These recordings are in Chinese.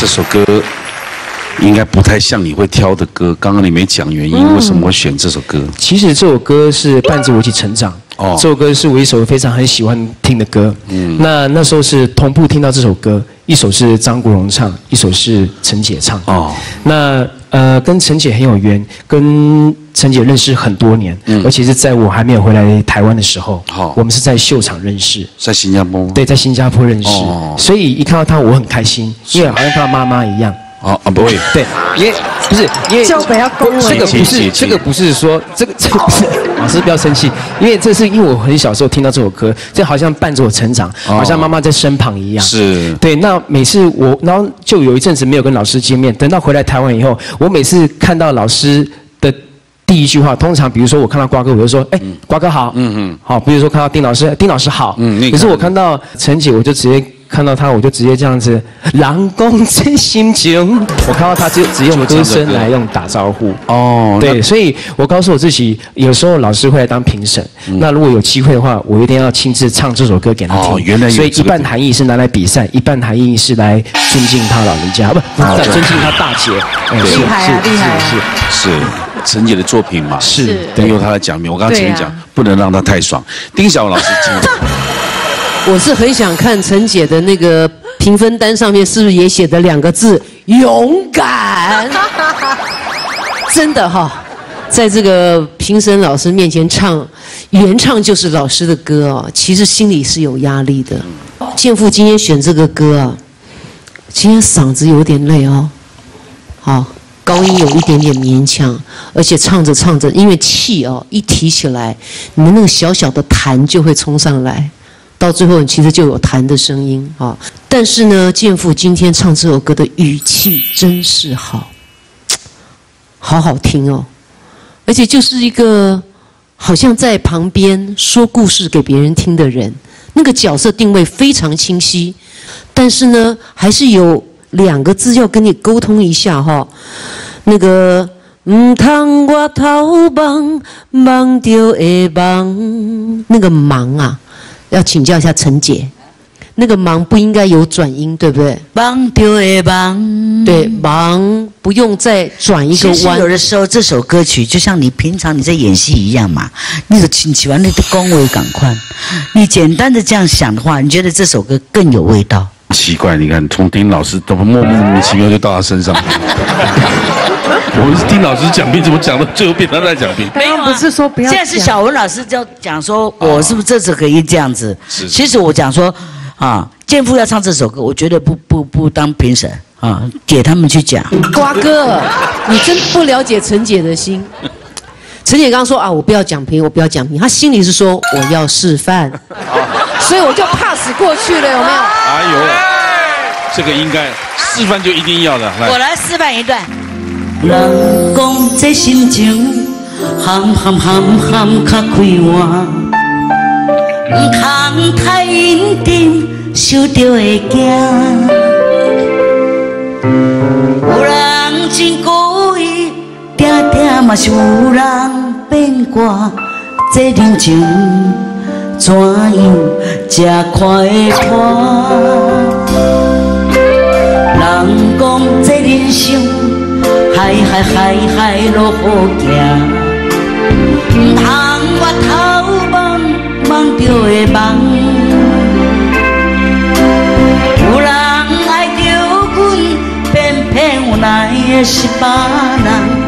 这首歌应该不太像你会挑的歌。刚刚你没讲原因，为什么会选这首歌？其实这首歌是伴着我一起成长。哦，这首歌是我一首非常很喜欢听的歌。嗯，那那时候是同步听到这首歌，一首是张国荣唱，一首是陈姐唱。哦，那呃，跟陈姐很有缘，跟陈姐认识很多年，嗯，而且是在我还没有回来台湾的时候，好，我们是在秀场认识，在新加坡。对，在新加坡认识，所以一看到她我很开心，因为好像看到妈妈一样。啊啊不会，对，因为不是因为这个不是这个不是说这个这个不是老师不要生气，因为这是因为我很小时候听到这首歌，这好像伴着我成长，好像妈妈在身旁一样。是，对。那每次我然后就有一阵子没有跟老师见面，等到回来台湾以后，我每次看到老师的第一句话，通常比如说我看到瓜哥，我就说，哎，瓜哥好，嗯嗯，好。比如说看到丁老师，丁老师好，嗯。可是我看到陈姐，我就直接。看到她，我就直接这样子，狼公真心情。我看到他就只用歌声来用打招呼。哦，对，所以我告诉我自己，有时候老师会来当评审。那如果有机会的话，我一定要亲自唱这首歌给他听。哦，原来所以一半含义是拿来比赛，一半含义是来尊敬他老人家，不，在尊敬他大姐。厉害啊，厉害！是是陈姐的作品嘛？是，得有她的奖品。我刚刚前面讲，不能让她太爽。丁小文老师。我是很想看陈姐的那个评分单上面是不是也写的两个字“勇敢”？真的哈，在这个评审老师面前唱原唱就是老师的歌哦，其实心里是有压力的。建父今天选这个歌啊，今天嗓子有点累哦，好，高音有一点点勉强，而且唱着唱着，因为气哦一提起来，你们那个小小的痰就会冲上来。到最后，其实就有痰的声音啊。但是呢，健父今天唱这首歌的语气真是好，好好听哦。而且就是一个好像在旁边说故事给别人听的人，那个角色定位非常清晰。但是呢，还是有两个字要跟你沟通一下哈。那个，唔通我头忙忙着会忙，那个忙啊。要请教一下陈姐，那个忙不应该有转音，对不对？忙就会忙，对，忙不用再转一个弯。有的时候这首歌曲就像你平常你在演戏一样嘛，那个请起完那个恭维感快，你简单的这样想的话，你觉得这首歌更有味道。奇怪，你看从丁老师怎么莫名其妙就到他身上。我是丁老师讲评，怎么讲到最后变成在讲评？没有，不是说不要。现在是小文老师就讲说，我是不是这次可以这样子？是。其实我讲说，啊，健夫要唱这首歌，我绝对不不不当评审啊，给他们去讲。瓜哥，你真不了解陈姐的心。陈姐刚刚说啊，我不要讲评，我不要讲评，她心里是说我要示范，所以我就 pass 过去了，有没有？哎呦，这个应该示范就一定要的。来我来示范一段。人讲这心情含含含含较开换，唔通太认真，受着会惊。有人真故意，定定嘛是有人变卦。这人情怎样才看会破？人讲这人生。海海海海落雨行，唔通我头望望着会梦。有人爱着阮，偏偏有来的是别人。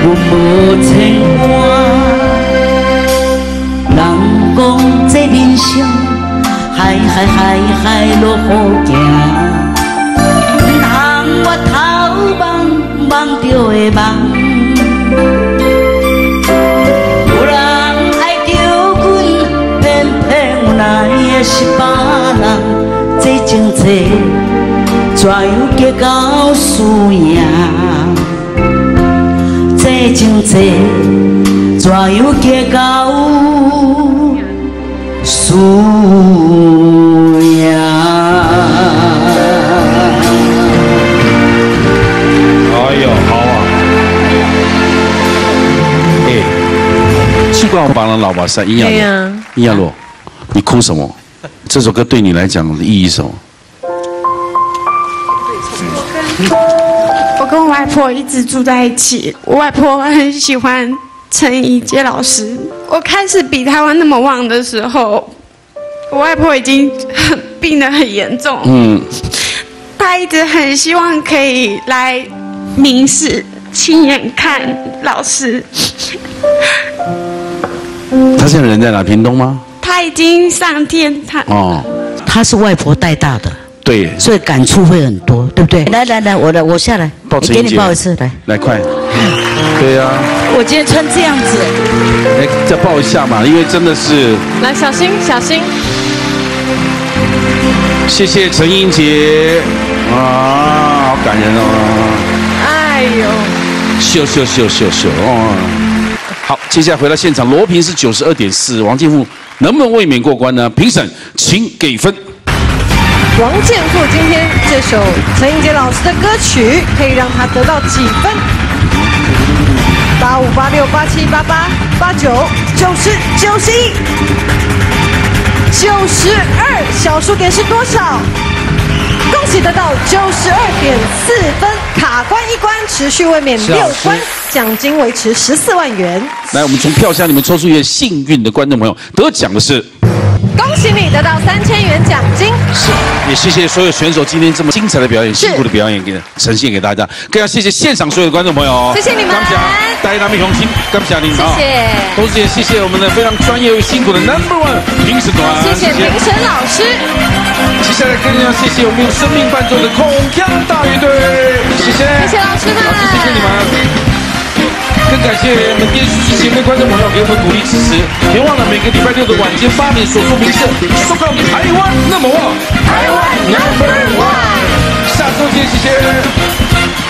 我无牵挂。人讲这人生，海海海海落雨行，唔通我头望望着会梦。有人爱着阮，偏偏有来的是别人，这情债。怎样结交输赢？这情债怎样结交输赢？哎呦，好啊！哎，奇怪，我把那老把山阴阳对呀路，你哭什么？这首歌对你来讲的意义是什么？我跟我外婆一直住在一起，我外婆很喜欢陈怡杰老师。我开始比台湾那么旺的时候，我外婆已经很病得很严重，嗯，她一直很希望可以来明视亲眼看老师。他现在人在哪？屏东吗？他已经上天堂，哦，他是外婆带大的，对，所以感触会很多，对不对？来来来，我来我下来，抱陈怡姐给你抱一次来。来快，对呀、我今天穿这样子，来再抱一下嘛，因为真的是来，小心小心。谢谢陈英杰啊，好感人哦，哎呦，秀秀秀秀秀哦。好，接下来回到现场，罗平是九十二点四，王建富能不能卫冕过关呢？评审请给分。王建富今天这首陈英杰老师的歌曲，可以让他得到几分？八五、八六、八七、八八、八九、九十、九十一、九十二，小数点是多少？恭喜得到九十二点四分，卡关一关，持续卫冕六关，奖金维持十四万元。来，我们从票箱里面抽出一位幸运的观众朋友，得奖的是。恭喜你得到三千元奖金。是，也谢谢所有选手今天这么精彩的表演，辛苦的表演给呈现给大家，更要谢谢现场所有的观众朋友，谢谢你们。感谢大家们用心，感谢谢谢。同时也谢谢我们的非常专业又辛苦的 Number One 评审团，谢谢评审老师。接下来更要谢谢我们用生命伴奏的孔锵大乐队，谢谢，谢谢老师们。老师谢谢你们。更感谢我们电视机前的观众朋友给我们鼓励支持，别忘了每个礼拜六的晚间八点，锁住名社，收看我们台湾那么旺，台湾 Number One，下周见，谢谢。